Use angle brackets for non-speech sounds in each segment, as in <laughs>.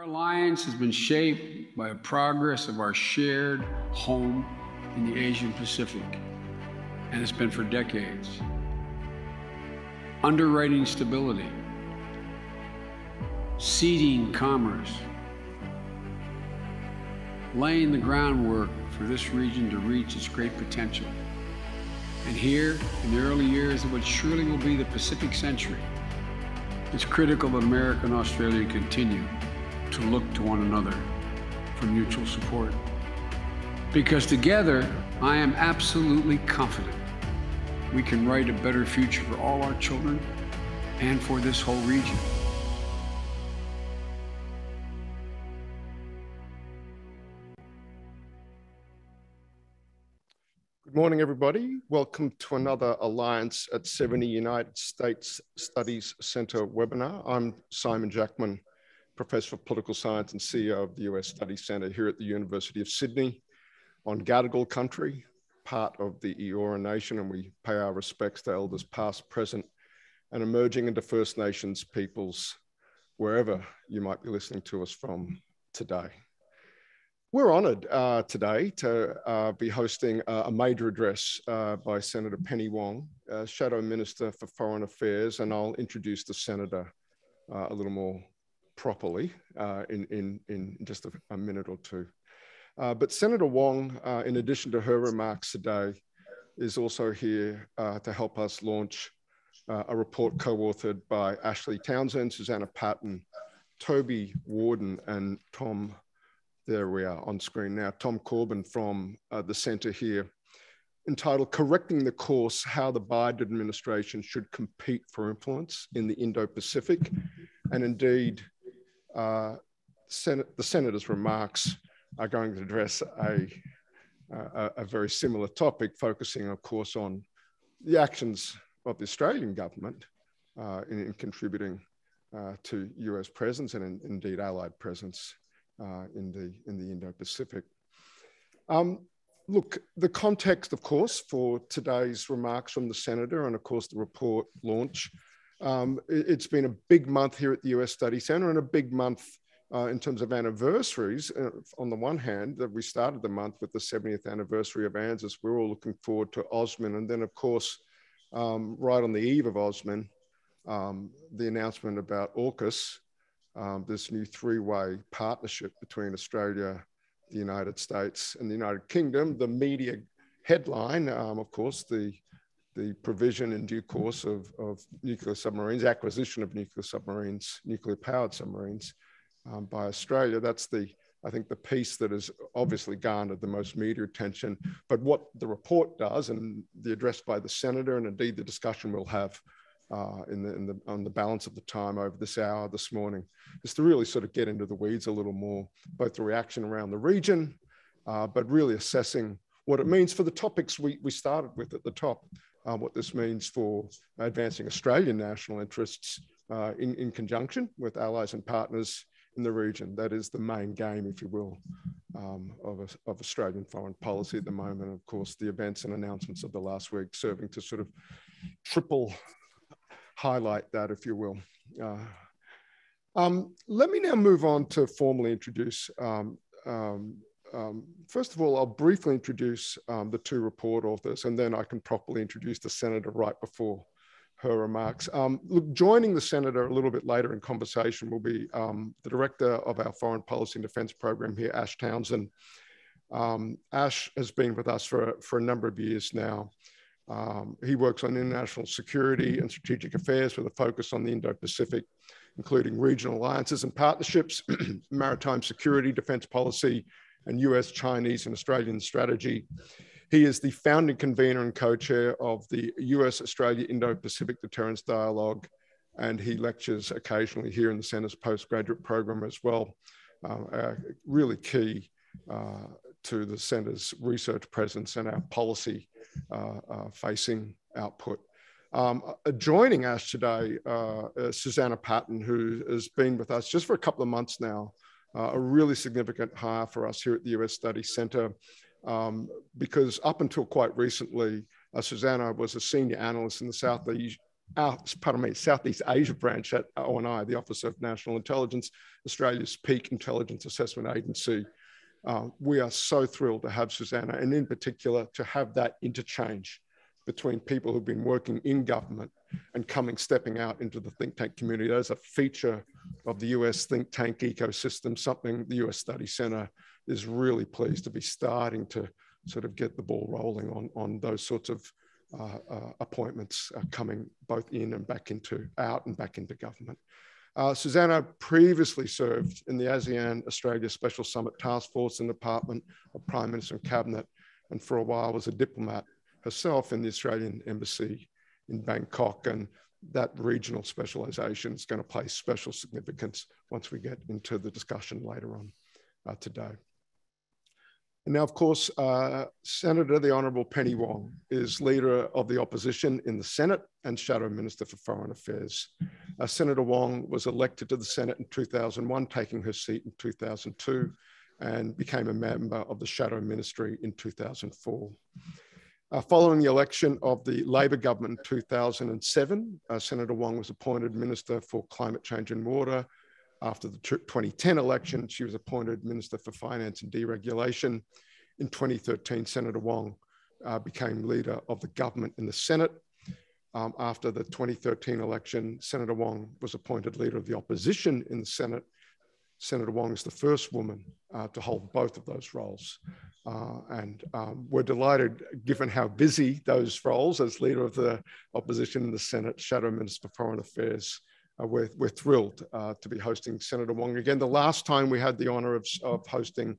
alliance has been shaped by the progress of our shared home in the Asian Pacific, and it's been for decades. Underwriting stability, seeding commerce, laying the groundwork for this region to reach its great potential. And here, in the early years of what surely will be the Pacific century, it's critical that America and Australia continue to look to one another for mutual support. Because together, I am absolutely confident we can write a better future for all our children and for this whole region. Good morning, everybody. Welcome to another Alliance at 70 United States Studies Center webinar. I'm Simon Jackman, Professor of Political Science and CEO of the US Study Center here at the University of Sydney on Gadigal country, part of the Eora Nation, and we pay our respects to elders past, present, and emerging into First Nations peoples wherever you might be listening to us from today. We're honoured uh, today to uh, be hosting uh, a major address uh, by Senator Penny Wong, uh, Shadow Minister for Foreign Affairs, and I'll introduce the Senator uh, a little more properly in, in, in just a, a minute or two. Uh, but Senator Wong, uh, in addition to her remarks today, is also here uh, to help us launch uh, a report co-authored by Ashley Townshend, Susannah Patton, Toby Warden, and Tom, there we are on screen now, Tom Corben from uh, the center here, entitled Correcting the Course, How the Biden Administration Should Compete for Influence in the Indo-Pacific. And indeed, uh, the Senator's remarks are going to address a, a, a, very similar topic, focusing, of course, on the actions of the Australian government uh, in, in, contributing uh, to US presence and in, indeed allied presence uh, in, the, in the Indo-Pacific. Um, look, the context, of course, for today's remarks from the Senator and, of course, the report launch, um, it, has been a big month here at the US Study Center and a big month uh, in terms of anniversaries. Uh, on the one hand, that we started the month with the 70th anniversary of ANZUS. We're all looking forward to AUSMIN. And then, of course, um, right on the eve of AUSMIN, um, the announcement about AUKUS, um, this new three way partnership between Australia, the United States, and the United Kingdom. The media headline, um, of course, the the provision in due course of, of nuclear submarines, acquisition of nuclear submarines, nuclear powered submarines um, by Australia. That's the, I think, the piece that has obviously garnered the most media attention. But what the report does, and the address by the senator, and indeed the discussion we'll have uh, in the, in the, on the balance of the time over this hour this morning, is to really sort of get into the weeds a little more, both the reaction around the region, uh, but really assessing what it means for the topics we, we started with at the top, uh, what this means for advancing Australian national interests uh, in, in conjunction with allies and partners in the region. That is the main game, if you will, um, of, a, of Australian foreign policy at the moment. Of course, the events and announcements of the last week serving to sort of triple highlight that, if you will. Uh, um, let me now move on to formally introduce. Um, um, first of all, I'll briefly introduce um, the two report authors, and then I can properly introduce the senator right before her remarks. Um, look, joining the senator a little bit later in conversation will be um, the director of our foreign policy and defence program here, Ash Townshend. Um, Ash has been with us for, for a number of years now. Um, he works on international security and strategic affairs with a focus on the Indo-Pacific, including regional alliances and partnerships, <clears throat> maritime security, defence policy, and US, Chinese, and Australian strategy. He is the founding convener and co-chair of the US Australia Indo-Pacific Deterrence Dialogue, and he lectures occasionally here in the Centre's postgraduate program as well. Uh, uh, really key uh, to the Centre's research presence and our policy uh, uh, facing output. Um, uh, joining us today, Susannah Patton, who has been with us just for a couple of months now, a really significant hire for us here at the US Study Centre um, because up until quite recently, uh, Susannah was a senior analyst in the Southeast, pardon me, Southeast Asia branch at ONI, the Office of National Intelligence, Australia's peak intelligence assessment agency. Uh, we are so thrilled to have Susannah, and in particular, to have that interchange between people who've been working in government and coming, stepping out into the think tank community. That is a feature of the US think tank ecosystem, something the US Study Center is really pleased to be starting to sort of get the ball rolling on, on those sorts of uh, uh, appointments uh, coming both in and back into, out and back into government. Uh, Susannah previously served in the ASEAN Australia Special Summit Task Force and Department of Prime Minister and Cabinet, and for a while was a diplomat herself in the Australian Embassy in Bangkok. And that regional specialisation is going to play special significance once we get into the discussion later on uh, today. And now, of course, uh, Senator the Honourable Penny Wong is leader of the opposition in the Senate and Shadow Minister for Foreign Affairs. Uh, Senator Wong was elected to the Senate in 2001, taking her seat in 2002, and became a member of the Shadow Ministry in 2004. Uh, following the election of the Labor government in 2007, uh, Senator Wong was appointed Minister for Climate Change and Water, after the 2010 election, she was appointed Minister for Finance and Deregulation. In 2013, Senator Wong uh, became leader of the government in the Senate. Um, after the 2013 election, Senator Wong was appointed leader of the opposition in the Senate. Senator Wong is the first woman uh, to hold both of those roles. Uh, and um, we're delighted, given how busy those roles as leader of the opposition in the Senate, Shadow Minister for Foreign Affairs, uh, we're, we're thrilled uh, to be hosting Senator Wong again. The last time we had the honor of, of hosting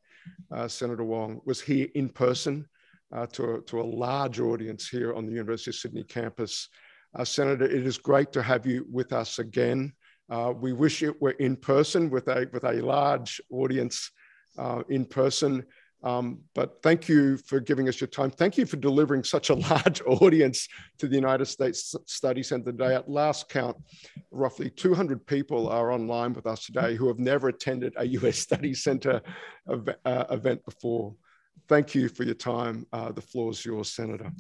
uh, Senator Wong was here in person uh, to, a, to a large audience here on the University of Sydney campus. Uh, Senator, it is great to have you with us again. Uh, we wish it were in person with a, with a large audience in person. Um, but thank you for giving us your time. Thank you for delivering such a <laughs> large audience to the United States Study Center today. At last count, roughly 200 people are online with us today who have never attended a <laughs> US Study Center ev uh, event before. Thank you for your time. Uh, the floor is yours, Senator.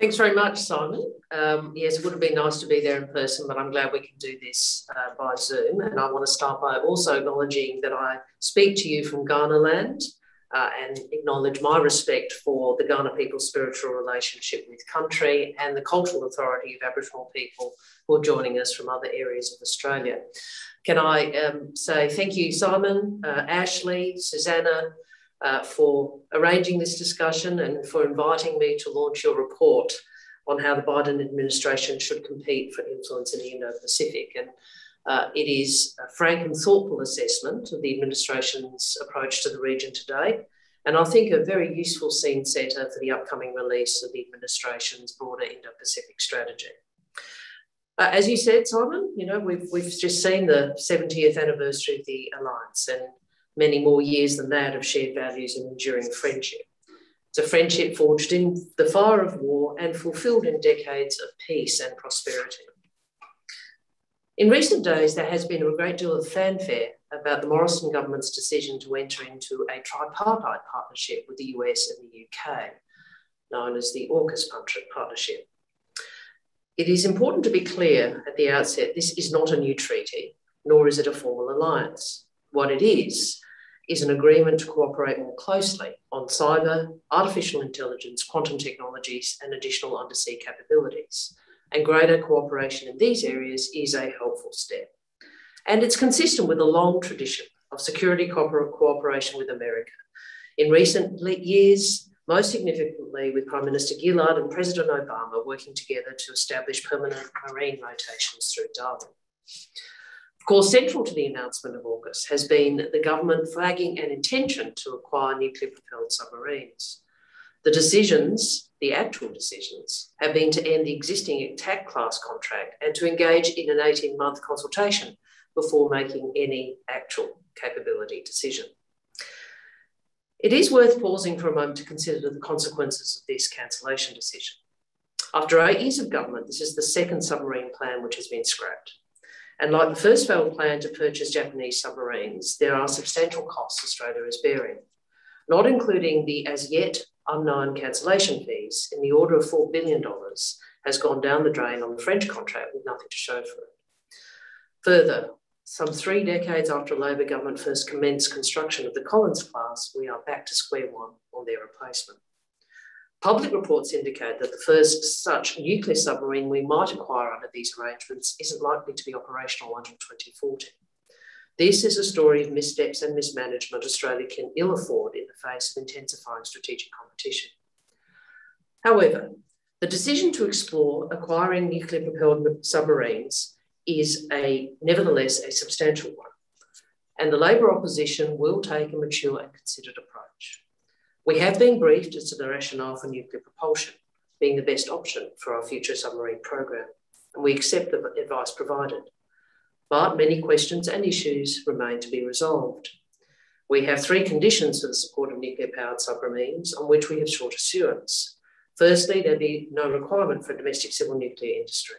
Thanks very much, Simon. Um, yes, it would have been nice to be there in person, but I'm glad we can do this uh, by Zoom. And I want to start by also acknowledging that I speak to you from Kaurna land uh, and acknowledge my respect for the Kaurna people's spiritual relationship with country and the cultural authority of Aboriginal people who are joining us from other areas of Australia. Can I um, say thank you, Simon, uh, Ashley, Susannah, uh, for arranging this discussion and for inviting me to launch your report on how the Biden administration should compete for influence in the Indo-Pacific. And uh, it is a frank and thoughtful assessment of the administration's approach to the region today, and I think a very useful scene setter for the upcoming release of the administration's broader Indo-Pacific strategy. Uh, as you said, Simon, you know we've we've just seen the 70th anniversary of the alliance, and many more years than that of shared values and enduring friendship. It's a friendship forged in the fire of war and fulfilled in decades of peace and prosperity. In recent days, there has been a great deal of fanfare about the Morrison government's decision to enter into a tripartite partnership with the US and the UK, known as the AUKUS partnership. It is important to be clear at the outset this is not a new treaty, nor is it a formal alliance. What it is, is an agreement to cooperate more closely on cyber, artificial intelligence, quantum technologies, and additional undersea capabilities and greater cooperation in these areas is a helpful step. And it's consistent with a long tradition of security cooperation with America. In recent years, most significantly with Prime Minister Gillard and President Obama working together to establish permanent marine rotations through Darwin. Of course, central to the announcement of AUKUS has been the government flagging an intention to acquire nuclear propelled submarines. The decisions the actual decisions have been to end the existing Attack class contract and to engage in an 18 month consultation before making any actual capability decision. It is worth pausing for a moment to consider the consequences of this cancellation decision. After eight years of government, this is the second submarine plan which has been scrapped. And like the first failed plan to purchase Japanese submarines, there are substantial costs Australia is bearing, not including the as yet unknown cancellation fees in the order of $4 billion has gone down the drain on the French contract with nothing to show for it. Further, some three decades after a Labor government first commenced construction of the Collins class, we are back to square one on their replacement. Public reports indicate that the first such nuclear submarine we might acquire under these arrangements isn't likely to be operational until 2040. This is a story of missteps and mismanagement Australia can ill afford in the face of intensifying strategic competition. However, the decision to explore acquiring nuclear propelled submarines is a nevertheless a substantial one, and the Labor opposition will take a mature and considered approach. We have been briefed as to the rationale for nuclear propulsion being the best option for our future submarine program, and we accept the advice provided. But many questions and issues remain to be resolved. We have three conditions for the support of nuclear powered submarines on which we have short assurance. Firstly, there be no requirement for domestic civil nuclear industry.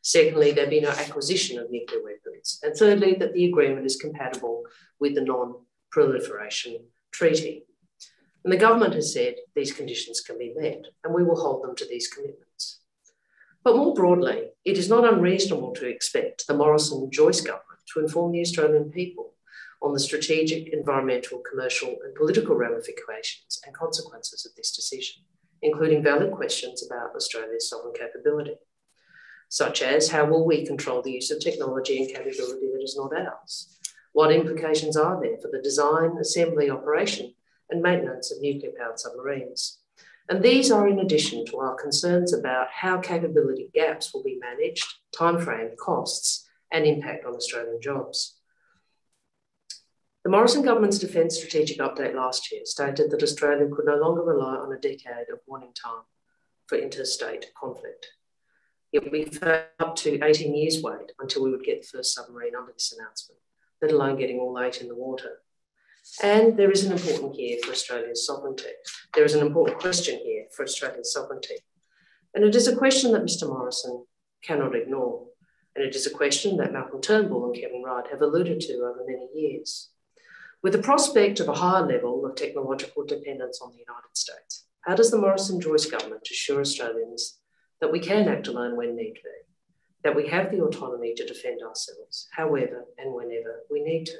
Secondly, there be no acquisition of nuclear weapons. And thirdly, that the agreement is compatible with the Non Proliferation Treaty. And the government has said these conditions can be met, and we will hold them to these commitments. But more broadly, it is not unreasonable to expect the Morrison Joyce government to inform the Australian people on the strategic, environmental, commercial, and political ramifications and consequences of this decision, including valid questions about Australia's sovereign capability such as how will we control the use of technology and capability that is not ours? What implications are there for the design, assembly, operation, and maintenance of nuclear powered submarines? And these are in addition to our concerns about how capability gaps will be managed, timeframe, costs, and impact on Australian jobs. The Morrison government's Defence Strategic Update last year stated that Australia could no longer rely on a decade of warning time for interstate conflict. Yet we felt up to 18 years wait until we would get the first submarine under this announcement, let alone getting all eight in the water. And there is an important here for Australia's sovereignty. There is an important question here for Australia's sovereignty. And it is a question that Mr. Morrison cannot ignore. And it is a question that Malcolm Turnbull and Kevin Rudd have alluded to over many years. With the prospect of a higher level of technological dependence on the United States, how does the Morrison Joyce government assure Australians that we can act alone when need be, that we have the autonomy to defend ourselves, however and whenever we need to.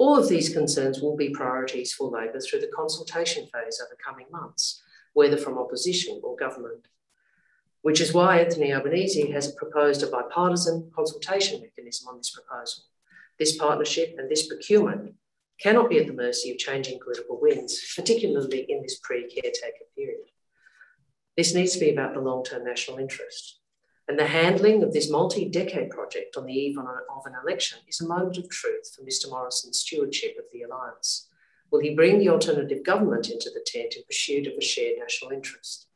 All of these concerns will be priorities for Labor through the consultation phase over coming months, whether from opposition or government. Which is why Anthony Albanese has proposed a bipartisan consultation mechanism on this proposal. This partnership and this procurement cannot be at the mercy of changing political winds, particularly in this pre caretaker period. This needs to be about the long term national interest. And the handling of this multi decade project on the eve of an election is a moment of truth for Mr. Morrison's stewardship of the alliance. Will he bring the alternative government into the tent in pursuit of a shared national interest?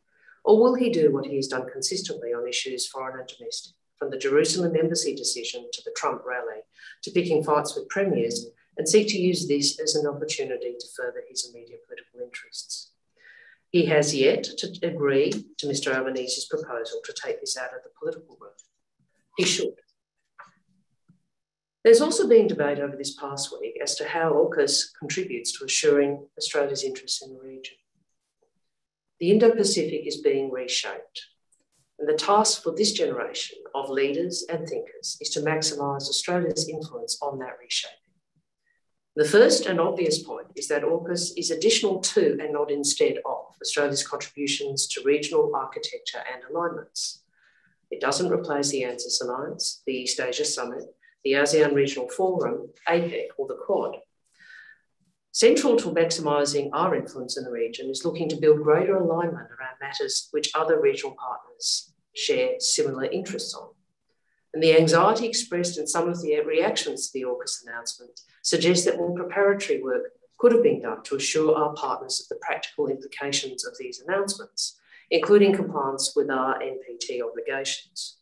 Or will he do what he has done consistently on issues foreign and domestic, from the Jerusalem embassy decision to the Trump rally to picking fights with premiers, and seek to use this as an opportunity to further his immediate political interests? He has yet to agree to Mr Albanese's proposal to take this out of the political room. He should. There's also been debate over this past week as to how AUKUS contributes to assuring Australia's interests in the region. The Indo Pacific is being reshaped, and the task for this generation of leaders and thinkers is to maximise Australia's influence on that reshaping. The first and obvious point is that AUKUS is additional to and not instead of Australia's contributions to regional architecture and alignments. It doesn't replace the ANZUS Alliance, the East Asia Summit, the ASEAN Regional Forum, APEC, or the Quad. Central to maximising our influence in the region is looking to build greater alignment around matters which other regional partners share similar interests on. And the anxiety expressed in some of the reactions to the AUKUS announcement suggests that more preparatory work could have been done to assure our partners of the practical implications of these announcements, including compliance with our NPT obligations.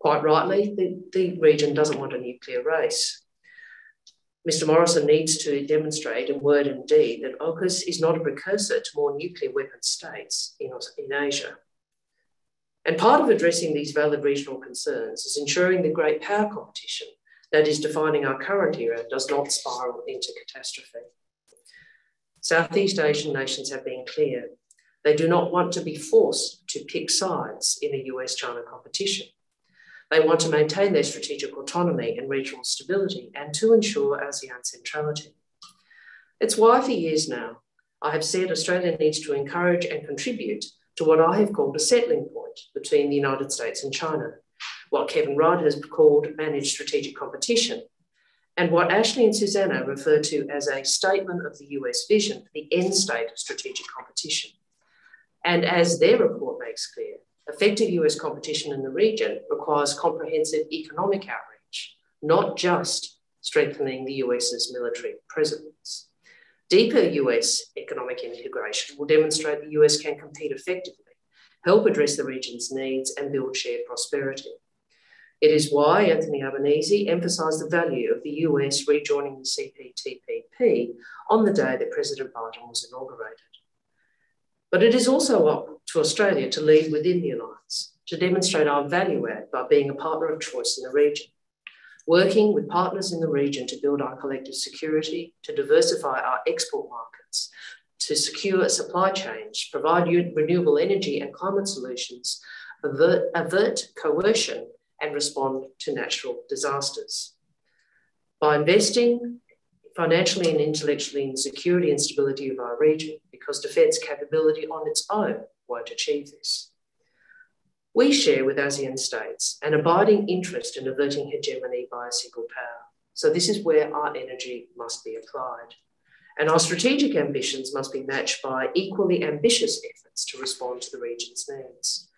Quite rightly, the, the region doesn't want a nuclear race. Mr Morrison needs to demonstrate in word and deed that AUKUS is not a precursor to more nuclear weapon states in, in Asia. And part of addressing these valid regional concerns is ensuring the great power competition that is defining our current era does not spiral into catastrophe. Southeast Asian nations have been clear. They do not want to be forced to pick sides in a US China competition. They want to maintain their strategic autonomy and regional stability and to ensure ASEAN centrality. It's why for years now, I have said Australia needs to encourage and contribute to what I have called a settling point between the United States and China, what Kevin Rudd has called managed strategic competition, and what Ashley and Susannah refer to as a statement of the US vision for the end state of strategic competition. And as their report makes clear, effective US competition in the region requires comprehensive economic outreach, not just strengthening the US's military presence. Deeper US economic integration will demonstrate the US can compete effectively, help address the region's needs, and build shared prosperity. It is why Anthony Albanese emphasised the value of the US rejoining the CPTPP on the day that President Biden was inaugurated. But it is also up to Australia to lead within the alliance, to demonstrate our value add by being a partner of choice in the region. Working with partners in the region to build our collective security, to diversify our export markets, to secure supply chains, provide renewable energy and climate solutions, avert, avert coercion, and respond to natural disasters. By investing financially and intellectually in the security and stability of our region, because defence capability on its own won't achieve this. We share with ASEAN states an abiding interest in averting hegemony by a single power. So, this is where our energy must be applied. And our strategic ambitions must be matched by equally ambitious efforts to respond to the region's needs.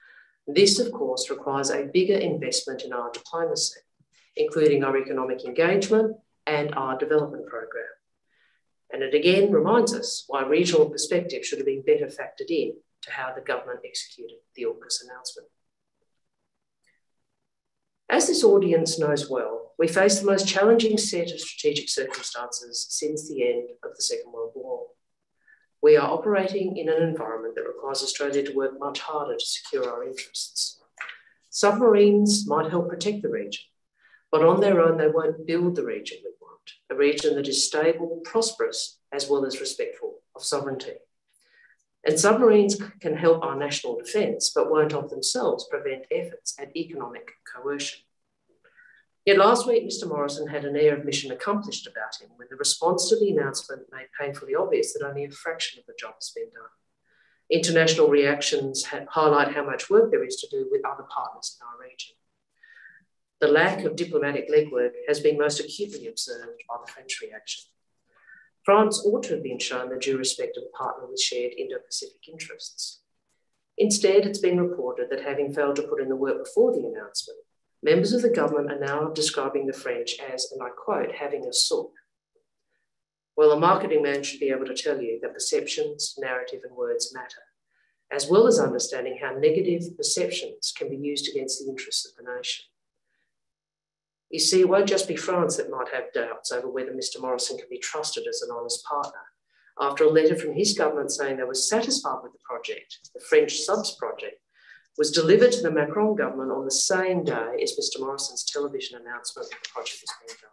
This, of course, requires a bigger investment in our diplomacy, including our economic engagement and our development program. And it again reminds us why regional perspective should have been better factored in to how the government executed the AUKUS announcement. As this audience knows well, we face the most challenging set of strategic circumstances since the end of the Second World War. We are operating in an environment that requires Australia to work much harder to secure our interests. Submarines might help protect the region, but on their own, they won't build the region we want, a region that is stable, prosperous, as well as respectful of sovereignty. And submarines can help our national defence, but won't of themselves prevent efforts at economic coercion. Yet last week, Mr. Morrison had an air of mission accomplished about him when the response to the announcement made painfully obvious that only a fraction of the job has been done. International reactions highlight how much work there is to do with other partners in our region. The lack of diplomatic legwork has been most acutely observed by the French reaction. France ought to have been shown the due respect of a partner with shared Indo Pacific interests. Instead, it's been reported that having failed to put in the work before the announcement, Members of the government are now describing the French as, and I quote, having a sook. Well, a marketing man should be able to tell you that perceptions, narrative, and words matter, as well as understanding how negative perceptions can be used against the interests of the nation. You see, it won't just be France that might have doubts over whether Mr. Morrison can be trusted as an honest partner. After a letter from his government saying they were satisfied with the project, the French subs project, was delivered to the Macron government on the same day as Mr. Morrison's television announcement that the project was being built.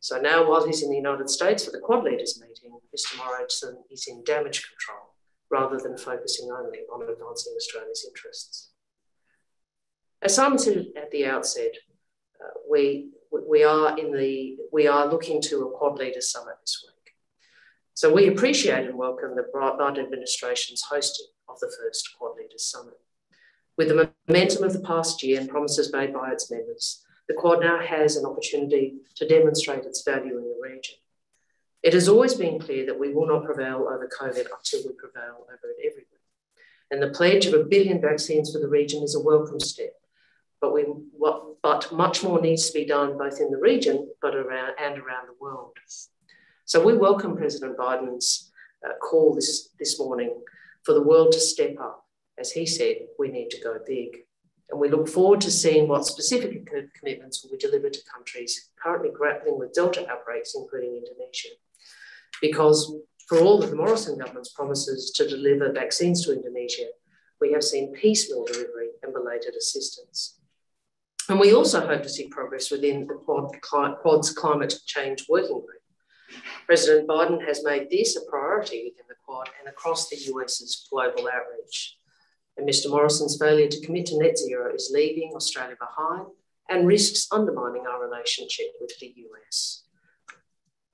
So now, while he's in the United States for the Quad Leaders meeting, Mr. Morrison is in damage control rather than focusing only on advancing Australia's interests. As Simon said at the outset, uh, we, we, are in the, we are looking to a Quad Leaders Summit this week. So we appreciate and welcome the Biden administration's hosting of the first Quad Leaders Summit. With the momentum of the past year and promises made by its members, the Quad now has an opportunity to demonstrate its value in the region. It has always been clear that we will not prevail over COVID until we prevail over it everywhere. And the pledge of a billion vaccines for the region is a welcome step. But, we, but much more needs to be done both in the region but around, and around the world. So we welcome President Biden's uh, call this, this morning for the world to step up as he said, we need to go big. And we look forward to seeing what specific commitments will be delivered to countries currently grappling with Delta outbreaks, including Indonesia. Because for all of the Morrison government's promises to deliver vaccines to Indonesia, we have seen piecemeal delivery and belated assistance. And we also hope to see progress within the Quad's climate change working group. President Biden has made this a priority within the Quad and across the US's global outreach. And Mr Morrison's failure to commit to net zero is leaving Australia behind and risks undermining our relationship with the US.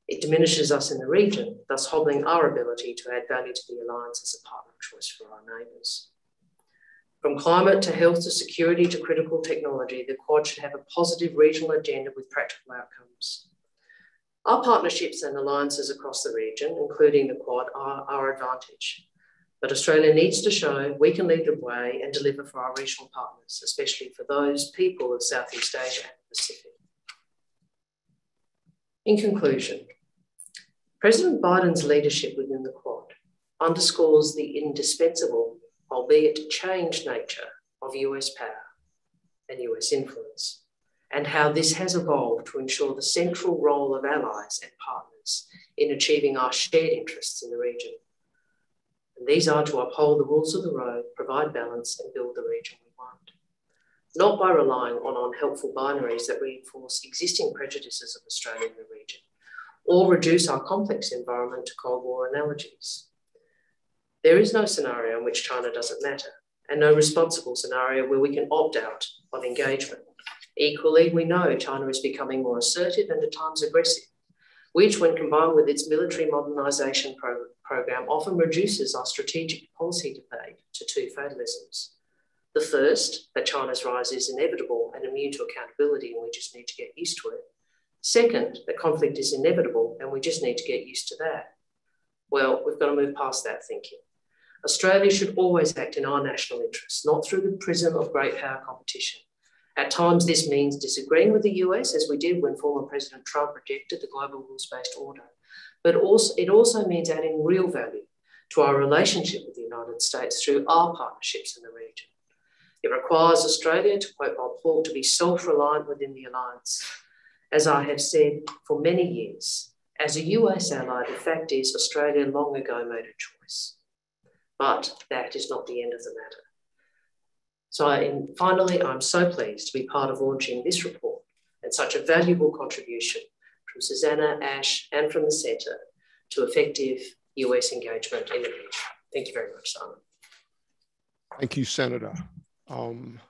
It diminishes us in the region, thus hobbling our ability to add value to the alliance as a partner of choice for our neighbours. From climate to health to security to critical technology, the Quad should have a positive regional agenda with practical outcomes. Our partnerships and alliances across the region, including the Quad, are our advantage. But Australia needs to show we can lead the way and deliver for our regional partners, especially for those people of Southeast Asia and the Pacific. In conclusion, President Biden's leadership within the Quad underscores the indispensable, albeit changed nature of US power and US influence, and how this has evolved to ensure the central role of allies and partners in achieving our shared interests in the region. These are to uphold the rules of the road, provide balance, and build the region we want. Not by relying on unhelpful binaries that reinforce existing prejudices of Australia in the region, or reduce our complex environment to Cold War analogies. There is no scenario in which China doesn't matter, and no responsible scenario where we can opt out of engagement. Equally, we know China is becoming more assertive and at times aggressive, which, when combined with its military modernisation pro- program, often reduces our strategic policy debate to two fatalisms. The first, that China's rise is inevitable and immune to accountability, and we just need to get used to it. Second, that conflict is inevitable and we just need to get used to that. Well, we've got to move past that thinking. Australia should always act in our national interests, not through the prism of great power competition. At times, this means disagreeing with the US, as we did when former President Trump rejected the global rules based order. But also, it also means adding real value to our relationship with the United States through our partnerships in the region. It requires Australia, to quote Bob Hawke, to be self reliant within the alliance. As I have said for many years, as a US ally, the fact is Australia long ago made a choice. But that is not the end of the matter. So finally, I'm so pleased to be part of launching this report and such a valuable contribution from Susannah, Ash, and from the Centre to effective US engagement in the region. Thank you very much, Simon. Thank you, Senator. Um,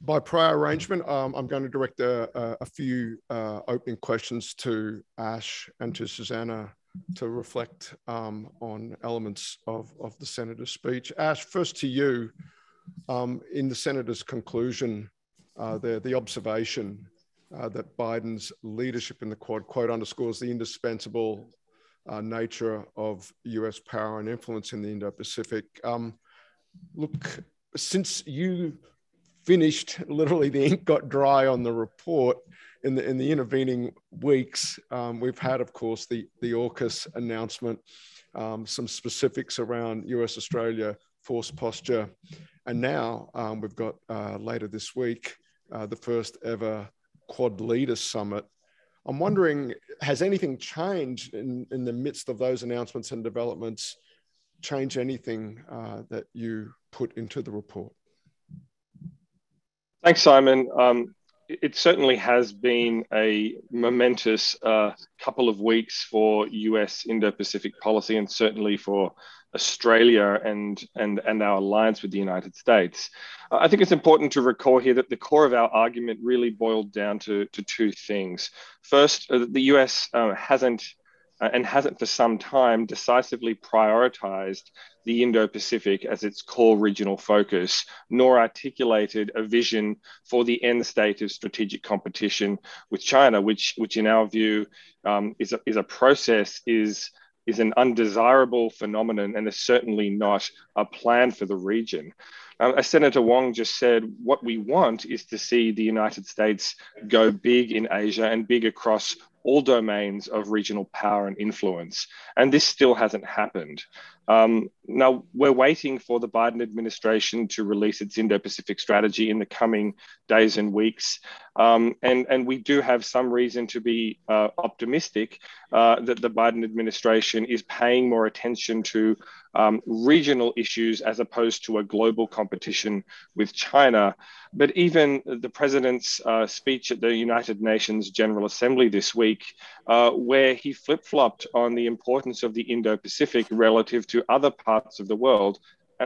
by prior arrangement, um, I'm going to direct a, a few uh, opening questions to Ash and to Susannah to reflect um, on elements of, of the Senator's speech. Ash, first to you. Um, in the senator's conclusion, uh, the, the observation uh, that Biden's leadership in the Quad, quote, underscores the indispensable uh, nature of US power and influence in the Indo Pacific. Um, look, since you finished, <laughs> literally the ink got dry on the report. In the, in the intervening weeks, um, we've had, of course, the, the AUKUS announcement, um, some specifics around US Australia force posture, and now um, we've got uh, later this week uh, the first ever Quad Leaders Summit. I'm wondering, has anything changed in, in the midst of those announcements and developments? Change anything uh, that you put into the report? Thanks, Simon. Um, it certainly has been a momentous uh, couple of weeks for US Indo Pacific policy and certainly for Australia and, and, and our alliance with the United States. I think it's important to recall here that the core of our argument really boiled down to, to two things. First, uh, the US uh, hasn't and hasn't for some time decisively prioritized the Indo Pacific as its core regional focus, nor articulated a vision for the end state of strategic competition with China, which, which in our view um, is, a, is a process, is is an undesirable phenomenon and is certainly not a plan for the region. Um, as Senator Wong just said, what we want is to see the United States go big in Asia and big across all domains of regional power and influence. And this still hasn't happened. Um, now, we're waiting for the Biden administration to release its Indo Pacific strategy in the coming days and weeks. Um, and, and we do have some reason to be uh, optimistic uh, that the Biden administration is paying more attention to um, regional issues as opposed to a global competition with China. But even the president's uh, speech at the United Nations General Assembly this week, uh, where he flip flopped on the importance of the Indo Pacific relative to other parts of the world,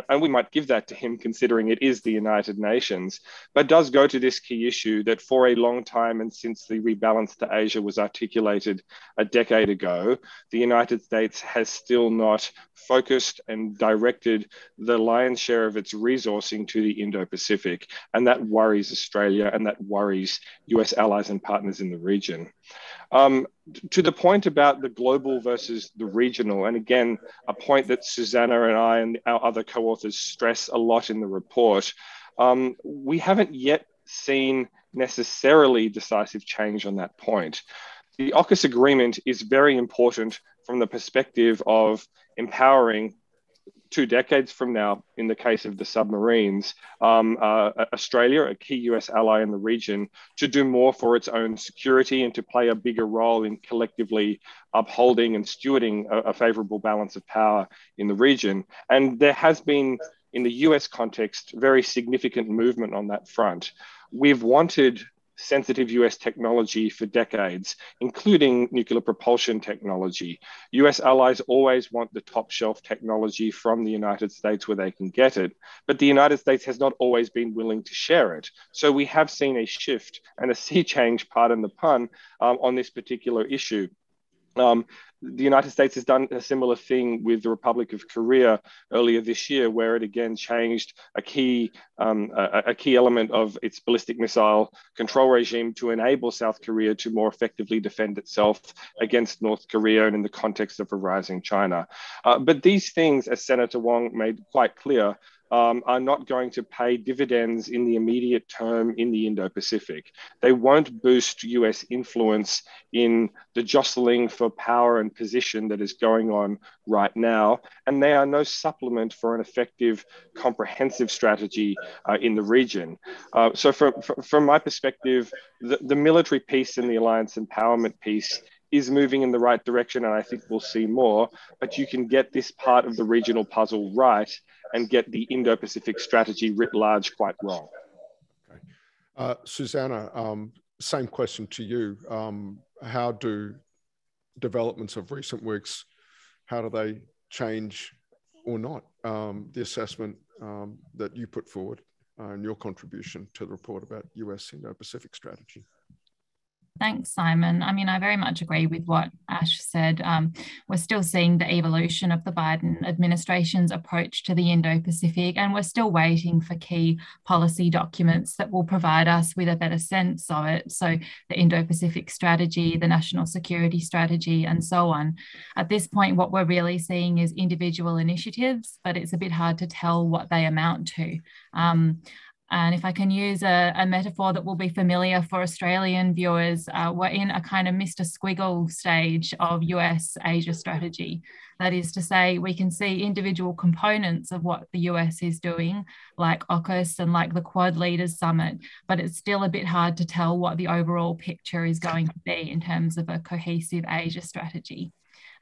and we might give that to him considering it is the United Nations, but does go to this key issue that for a long time and since the rebalance to Asia was articulated a decade ago, the United States has still not focused and directed the lion's share of its resourcing to the Indo Pacific. And that worries Australia and that worries US allies and partners in the region. Um, to the point about the global versus the regional, and again, a point that Susannah and I and our other co authors stress a lot in the report, um, we haven't yet seen necessarily decisive change on that point. The AUKUS agreement is very important from the perspective of empowering two decades from now, in the case of the submarines, um, uh, Australia, a key US ally in the region, to do more for its own security and to play a bigger role in collectively upholding and stewarding a, a favorable balance of power in the region. And there has been, in the US context, very significant movement on that front. We've wanted sensitive US technology for decades, including nuclear propulsion technology. US allies always want the top shelf technology from the United States where they can get it, but the United States has not always been willing to share it. So we have seen a shift and a sea <laughs> change, pardon the pun, um, on this particular issue. Um, the United States has done a similar thing with the Republic of Korea earlier this year, where it again changed a key um, a, a, key element of its ballistic missile control regime to enable South Korea to more effectively defend itself against North Korea and in the context of a rising China. Uh, but these things, as Senator Wong made quite clear, um, are not going to pay dividends in the immediate term in the Indo Pacific. They won't boost US influence in the jostling for power and position that is going on right now. And they are no supplement for an effective, comprehensive strategy uh, in the region. Uh, so, from, from my perspective, the, the military piece and the alliance empowerment piece is moving in the right direction, and I think we'll see more. But you can get this part of the regional puzzle right and get the Indo Pacific strategy writ large quite wrong. Okay. Uh, Susannah, um, same question to you. Um, how do developments of recent weeks, how do they change or not um, the assessment um, that you put forward uh, and your contribution to the report about US Indo Pacific strategy? Thanks, Simon. I mean, I very much agree with what Ash said. Um, we're still seeing the evolution of the Biden administration's approach to the Indo Pacific, and we're still waiting for key policy documents that will provide us with a better sense of it. So, the Indo Pacific strategy, the national security strategy, and so on. At this point, what we're really seeing is individual initiatives, but it's a bit hard to tell what they amount to. Um, and if I can use a, a, metaphor that will be familiar for Australian viewers, uh, we're in a kind of Mr. Squiggle stage of US Asia strategy. That is to say, we can see individual components of what the US is doing, like AUKUS and like the Quad Leaders Summit, but it's still a bit hard to tell what the overall picture is going to be in terms of a cohesive Asia strategy.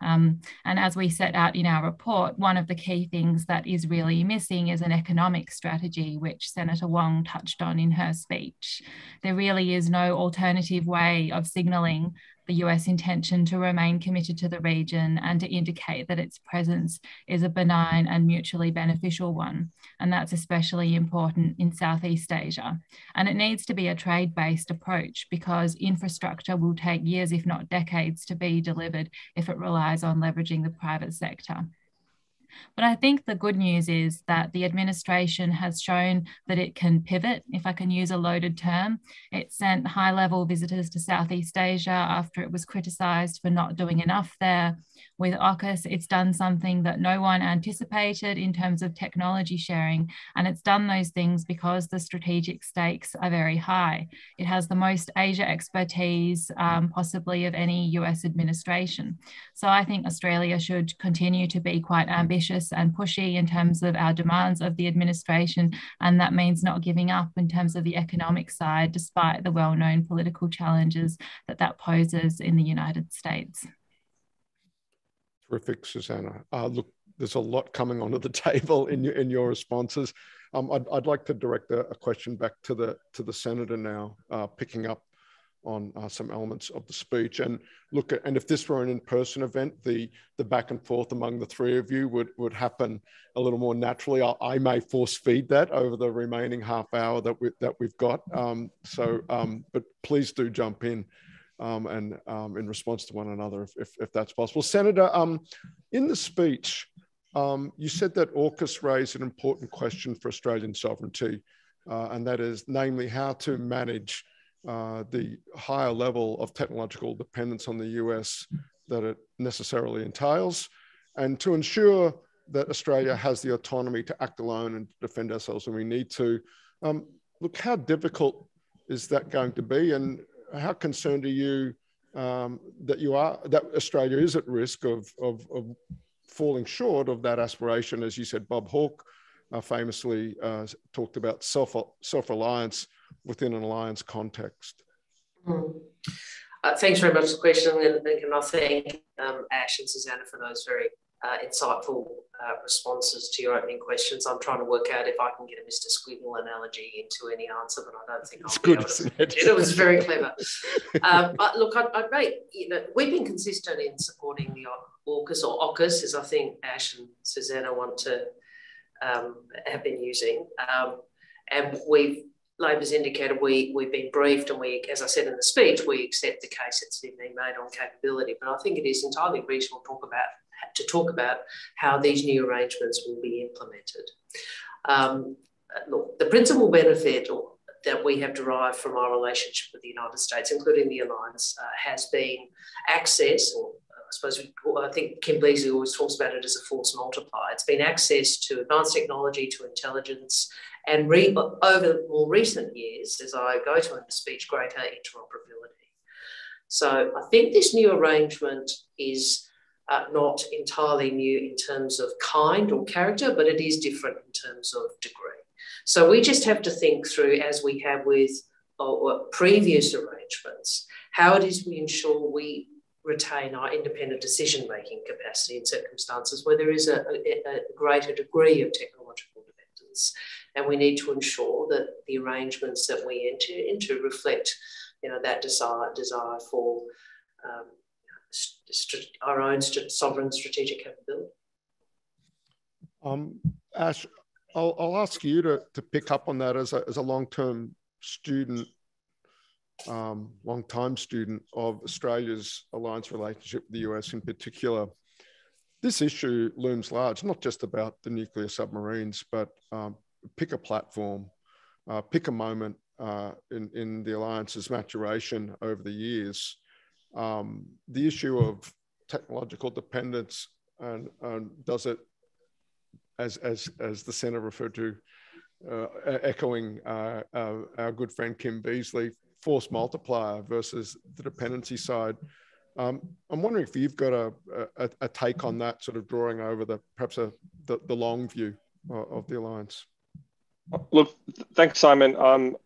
Um, and as we set out in our report, one of the key things that is really missing is an economic strategy, which Senator Wong touched on in her speech. There really is no alternative way of signalling the US intention to remain committed to the region and to indicate that its presence is a benign and mutually beneficial one. And that's especially important in Southeast Asia. And it needs to be a trade based approach because infrastructure will take years, if not decades, to be delivered if it relies on leveraging the private sector. But I think the good news is that the administration has shown that it can pivot, if I can use a loaded term. It sent high level visitors to Southeast Asia after it was criticised for not doing enough there. With AUKUS, it's done something that no one anticipated in terms of technology sharing. And it's done those things because the strategic stakes are very high. It has the most Asia expertise, um, possibly of any US administration. So I think Australia should continue to be quite ambitious and pushy in terms of our demands of the administration. And that means not giving up in terms of the economic side, despite the well known political challenges that that poses in the United States. Terrific, Susannah. Uh, look, there's a lot coming onto the <laughs> table in your, in your responses. Um, I'd, I'd, like to direct a, a, question back to the to the senator now, uh, picking up on uh, some elements of the speech. And look at and if this were an in-person event the the back and forth among the three of you would would happen a little more naturally. I, I may force feed that over the remaining half hour that we that we've got. Um, so um, but please do jump in um, and um, in response to one another if, if, if that's possible. Senator um, in the speech um, you said that AUKUS raised an important question for Australian sovereignty, uh, and that is namely how to manage uh, the higher level of technological dependence on the US that it necessarily entails, and to ensure that Australia has the autonomy to act alone and defend ourselves when we need to. Um, look, how difficult is that going to be, and how concerned are you um, that you are that Australia is at risk of, of, of falling short of that aspiration, as you said, Bob Hawke uh, famously uh, talked about self self reliance within an alliance context. Mm. Uh, thanks very much for the question, and, and I thank um, Ash and Susannah for those very uh, insightful uh, responses to your opening questions. I'm trying to work out if I can get a Mr. Squiggle analogy into any answer, but I don't think it's I'll good, be able to. It? it was very clever. um, but look, I'd, I'd rate, you know, we've been consistent in supporting the AUKUS or AUKUS, as I think Ash and Susannah want to um, have been using. Um, and we've Labor's indicated we, we've been briefed and we, as I said in the speech, we accept the case that's been made on capability. But I think it is entirely reasonable to talk about, to talk about how these new arrangements will be implemented. Um, look, the principal benefit that we have derived from our relationship with the United States, including the alliance, uh, has been access, or uh, I suppose I think Kim Beazley always talks about it as a force multiplier. It's been access to advanced technology, to intelligence, and re- over more recent years, as I go to the speech, greater interoperability. So I think this new arrangement is uh, not entirely new in terms of kind or character, but it is different in terms of degree. So we just have to think through, as we have with uh, previous arrangements, how it is we ensure we retain our independent decision making capacity in circumstances where there is a, a, a greater degree of technological dependence and we need to ensure that the arrangements that we enter into reflect, you know, that desire desire for um, st- our own st- sovereign strategic capability. Um, Ash, I'll, I'll ask you to, to pick up on that as a, as a long-term student, um, long-time student of Australia's alliance relationship with the US in particular. This issue looms large, not just about the nuclear submarines, but um, pick a platform, uh, pick a moment uh, in, in the alliance's maturation over the years. Um, the issue of technological dependence and, and does it, as, as, as the Senator referred to, uh, echoing uh, uh, our good friend Kim Beazley, force multiplier versus the dependency side. Um, I'm wondering if you've got a, a, a, take on that, sort of drawing over the perhaps a, the, the long view of, of the alliance. Look, thanks, Simon. Um,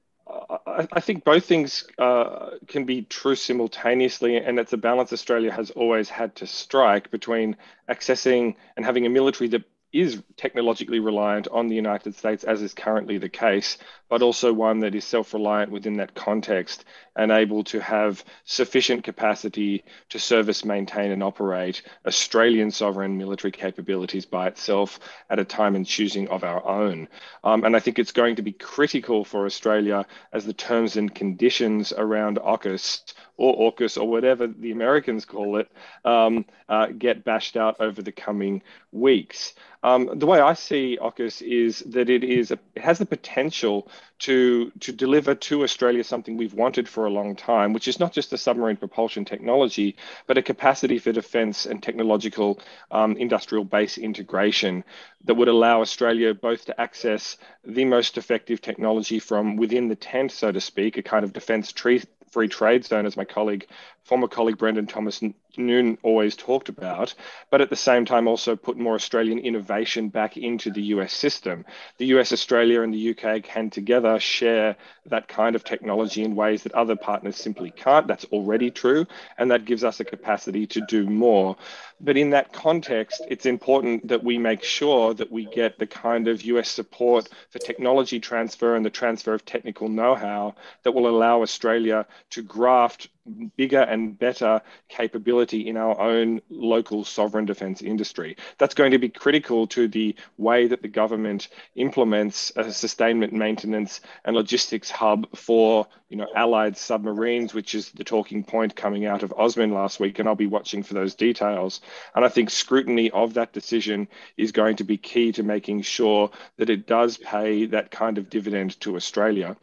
I, I, think both things uh, can be true simultaneously, and it's a balance Australia has always had to strike between accessing and having a military that is technologically reliant on the United States, as is currently the case, but also one that is self reliant within that context and able to have sufficient capacity to service, maintain, and operate Australian sovereign military capabilities by itself at a time and choosing of our own. Um, and I think it's going to be critical for Australia as the terms and conditions around AUKUS or AUKUS or whatever the Americans call it um, uh, get bashed out over the coming weeks. Um, the way I see AUKUS is that it is a, it has the potential to to deliver to Australia something we've wanted for a long time, which is not just the submarine propulsion technology, but a capacity for defence and technological um, industrial base integration that would allow Australia both to access the most effective technology from within the tent, so to speak, a kind of defence tree free trade zone, as my colleague, former colleague Brendan Thomas Noon always talked about, but at the same time also put more Australian innovation back into the US system. The US, Australia, and the UK can together share that kind of technology in ways that other partners simply can't. That's already true, and that gives us a capacity to do more. But in that context, it's important that we make sure that we get the kind of US support for technology transfer and the transfer of technical know how that will allow Australia to graft bigger and better capability in our own local sovereign defence industry. That's going to be critical to the way that the government implements a sustainment, maintenance, and logistics hub for you know allied submarines, which is the talking point coming out of AUSMIN last week, and I'll be watching for those details. And I think scrutiny of that decision is going to be key to making sure that it does pay that kind of dividend to Australia.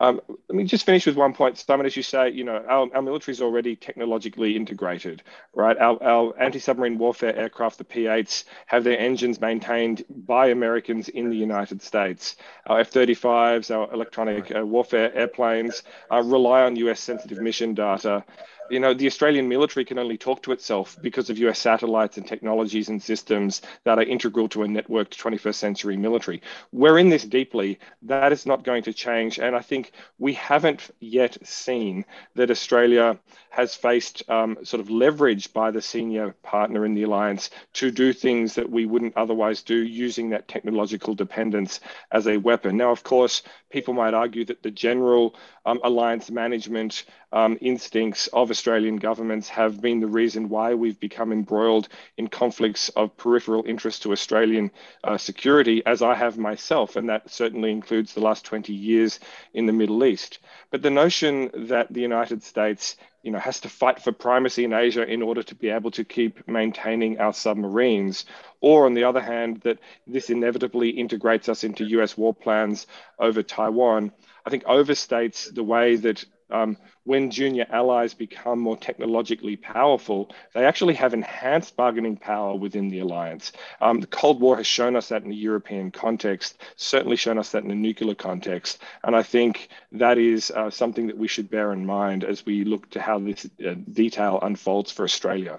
Um, let me just finish with one point, Simon. As you say, you know, our, our military is already technologically integrated, right? Our, our anti-submarine warfare aircraft, the P-8s, have their engines maintained by Americans in the United States. Our F-35s, our electronic uh, warfare airplanes, uh, rely on US sensitive mission data you know, the Australian military can only talk to itself because of US satellites and technologies and systems that are integral to a networked 21st century military. We're in this deeply. That is not going to change. And I think we haven't yet seen that Australia has faced um, sort of leverage by the senior partner in the alliance to do things that we wouldn't otherwise do using that technological dependence as a weapon. Now, of course, people might argue that the general um, alliance management um, instincts of Australian governments have been the reason why we've become embroiled in conflicts of peripheral interest to Australian uh, security, as I have myself, and that certainly includes the last 20 years in the Middle East. But the notion that the United States you know, has to fight for primacy in Asia in order to be able to keep maintaining our submarines. Or on the other hand, that this inevitably integrates us into US war plans over Taiwan, I think overstates the way that um, when junior allies become more technologically powerful, they actually have enhanced bargaining power within the alliance. Um, the Cold War has shown us that in the European context, certainly shown us that in the nuclear context. And I think that is uh, something that we should bear in mind as we look to how this uh, detail unfolds for Australia.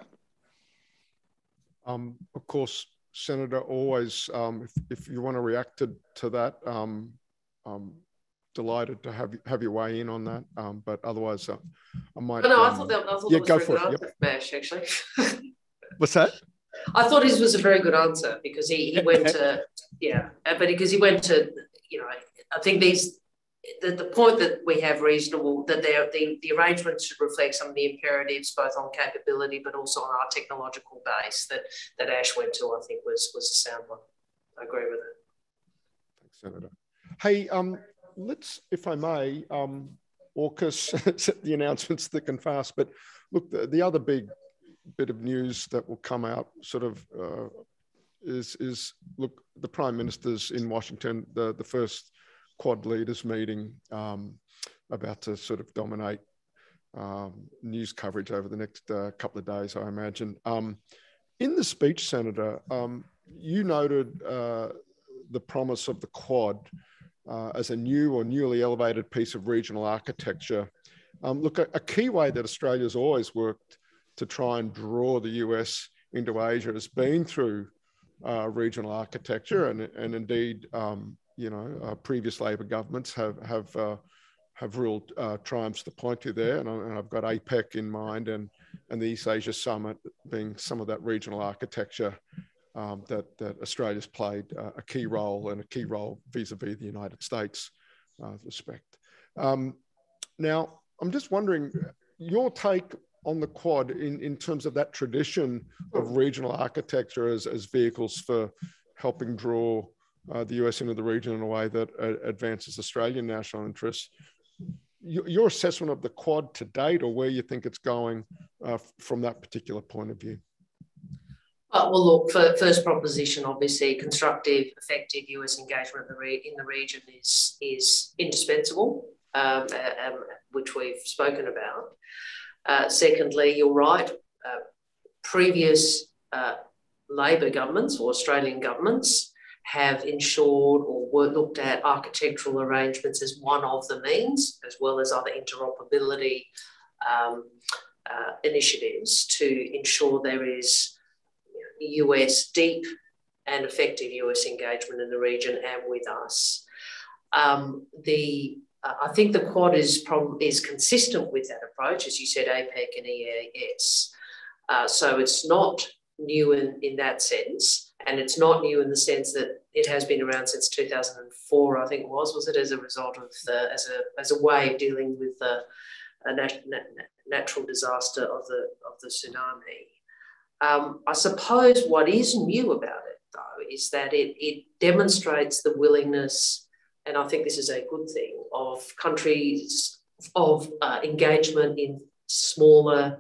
Um, of course, Senator, always, um, if, if you want to react to, to that, um, um delighted to have have your way in on that. Um, but otherwise, uh, I might. Oh, no, um, I thought that, I thought yeah, that was go a for good it. answer, Mash, actually. <laughs> What's that? I thought his was a very good answer because he, he went to yeah, uh, but because he went to you know I think these the, the point that we have reasonable that the the arrangements should reflect some of the imperatives both on capability but also on our technological base that that Ash went to I think was was a sound one. I agree with it. Thanks, Senator. Hey, um, let's, if I may, um, AUKUS, <laughs> the announcements thick and fast. But look, the, the, other big bit of news that will come out sort of uh, is, is look, the Prime Minister's in Washington, the, the first Quad leaders meeting um, about to sort of dominate um, news coverage over the next uh, couple of days, I imagine. Um, in the speech, Senator, um, you noted uh, the promise of the Quad uh, as a new or newly elevated piece of regional architecture. Um, look, a, a, key way that Australia's always worked to try and draw the US into Asia has been through uh, regional architecture, and, and indeed, um, you know, uh, previous Labor governments have have uh, have real uh, triumphs to point to there, and, I, have got APEC in mind, and and the East Asia Summit being some of that regional architecture um, that, that Australia's played uh, a key role and a key role vis-a-vis the United States uh, respect. Um, now, I'm just wondering your take on the Quad in, in terms of that tradition of regional architecture as, as vehicles for helping draw uh, the US into the region in a way that uh, advances Australian national interests. Your, your, assessment of the Quad to date or where you think it's going uh, from that particular point of view? Uh, well, look, for, first proposition, obviously, constructive, effective US engagement in the, re- in the region is, is indispensable, um, um, which we've spoken about. Uh, secondly, you're right, uh, previous uh, Labor governments or Australian governments have ensured or were looked at architectural arrangements as one of the means, as well as other interoperability um, uh, initiatives to ensure there is US, deep and effective US engagement in the region and with us. Um, the uh, I think the Quad is is consistent with that approach, as you said, APEC and EAS. Uh, so it's not new in, in that sense. And it's not new in the sense that it has been around since 2004, I think it was. Was it as a result of the, as a, as a way of dealing with the a nat- nat- natural disaster of the, of the tsunami? Um, I suppose what is new about it, though, is that it, it demonstrates the willingness, and I think this is a good thing, of countries of uh, engagement in smaller,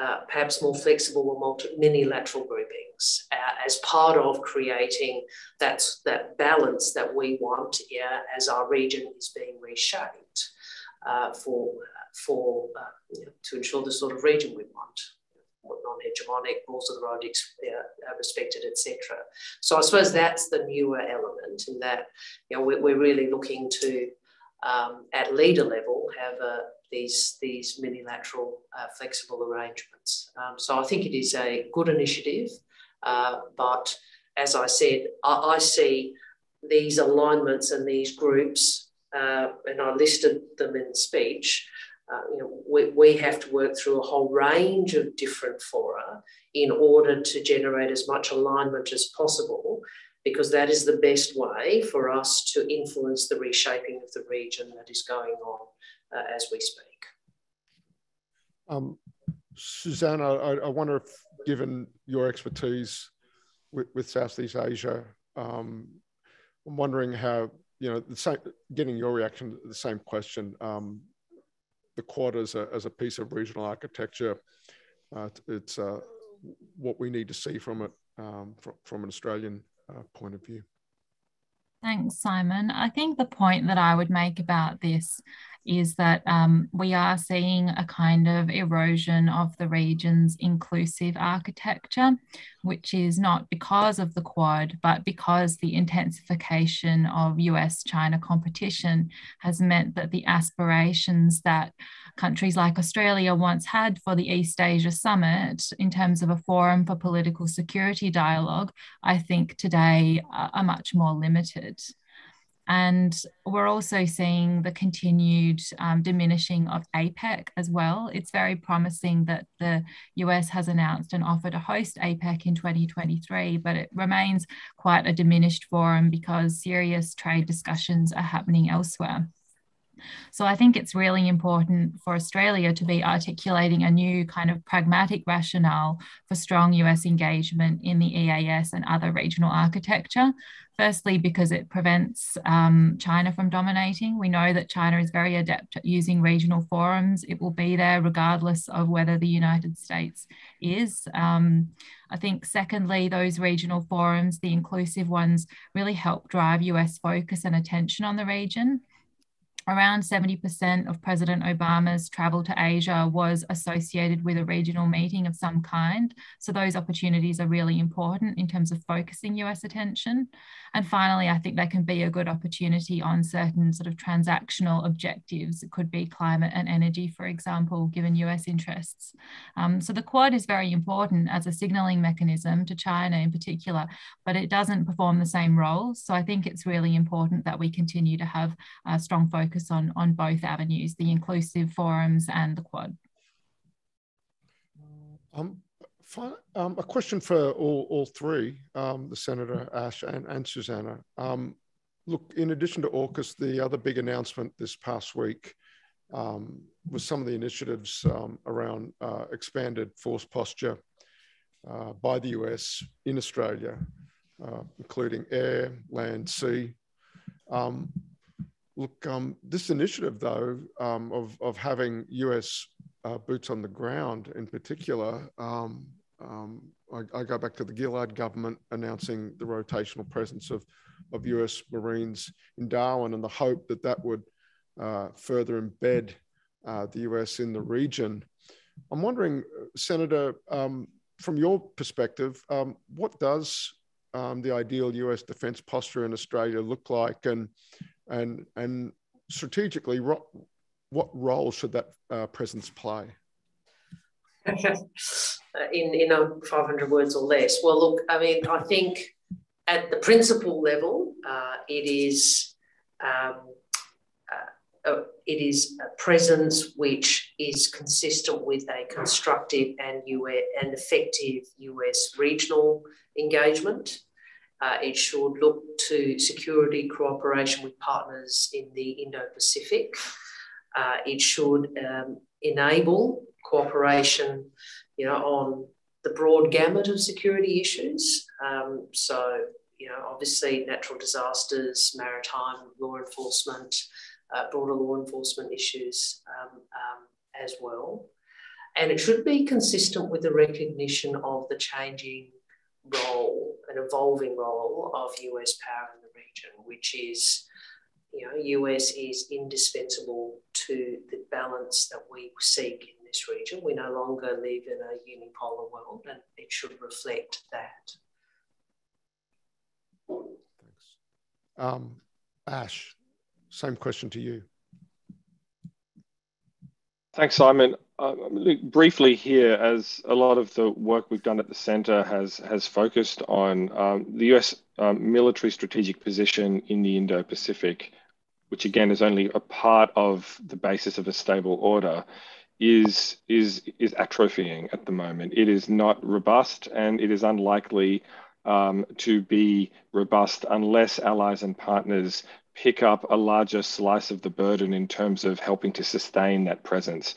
uh, perhaps more flexible or multi, minilateral groupings uh, as part of creating that, that balance that we want yeah, as our region is being reshaped uh, for, for uh, you know, to ensure the sort of region we want non-hegemonic rules of the road uh, respected, etc. So I suppose that's the newer element in that you know we're, we're really looking to um, at leader level have uh, these these minilateral uh, flexible arrangements. Um, so I think it is a good initiative, uh, but as I said, I, I, see these alignments and these groups, uh, and I listed them in speech. Uh, you know, we, we have to work through a whole range of different fora in order to generate as much alignment as possible because that is the best way for us to influence the reshaping of the region that is going on uh, as we speak. Um, Susannah, I, I, wonder if, given your expertise with, with Southeast Asia, um, I'm wondering how, you know, same, getting your reaction to the same question. Um, the Quad as a, as a piece of regional architecture, uh, it's uh, what we need to see from it um, from, from an Australian uh, point of view. Thanks, Simon. I think the point that I would make about this is that um, we are seeing a kind of erosion of the region's inclusive architecture, which is not because of the Quad, but because the intensification of US China competition has meant that the aspirations that countries like Australia once had for the East Asia Summit in terms of a forum for political security dialogue, I think today are much more limited. And we're also seeing the continued um, diminishing of APEC as well. It's very promising that the US has announced an offer to host APEC in 2023, but it remains quite a diminished forum because serious trade discussions are happening elsewhere. So I think it's really important for Australia to be articulating a new kind of pragmatic rationale for strong US engagement in the EAS and other regional architecture. Firstly, because it prevents um, China from dominating. We know that China is very adept at using regional forums. It will be there regardless of whether the United States is. Um, I think, secondly, those regional forums, the inclusive ones, really help drive US focus and attention on the region around 70% of President Obama's travel to Asia was associated with a regional meeting of some kind. So those opportunities are really important in terms of focusing US attention. And finally, I think they can be a good opportunity on certain sort of transactional objectives. It could be climate and energy, for example, given US interests. Um, so the Quad is very important as a signaling mechanism to China in particular, but it doesn't perform the same role. So I think it's really important that we continue to have a strong focus on, on both avenues, the inclusive forums and the Quad. Um, um, a question for all, all three, um, the Senator Ash and, and Susannah. Um, look, in addition to AUKUS, the other big announcement this past week um, was some of the initiatives um, around uh, expanded force posture uh, by the US in Australia, uh, including air, land, sea. Um, look, this initiative, though, of, of having US uh, boots on the ground in particular, um, um, I, I, go back to the Gillard government announcing the rotational presence of, of US Marines in Darwin and the hope that that would uh, further embed uh, the US in the region. I'm wondering, Senator, um, from your perspective, um, what does um, the ideal US defense posture in Australia look like? And, and, and strategically, what, what role should that uh, presence play? <laughs> In, in a 500 words or less? Well, look, I mean, I think at the principal level, uh, it is um, uh, uh, it is a presence which is consistent with a constructive and US and effective US regional engagement. Uh, it should look to security cooperation with partners in the Indo-Pacific. Uh, it should um, enable cooperation, you know, on the broad gamut of security issues. Um, so, you know, obviously natural disasters, maritime law enforcement, uh, broader law enforcement issues um, um, as well. And it should be consistent with the recognition of the changing role, an evolving role of US power in the region, which is, you know, US is indispensable to the balance that we seek in this region. We no longer live in a unipolar world, and it should reflect that. Thanks. Um, Ash, same question to you. Thanks, Simon. Uh, briefly here, as a lot of the work we've done at the centre has has focused on um, the US um, military strategic position in the Indo-Pacific, which again is only a part of the basis of a stable order, is is is atrophying at the moment. It is not robust, and it is unlikely um, to be robust unless allies and partners pick up a larger slice of the burden in terms of helping to sustain that presence.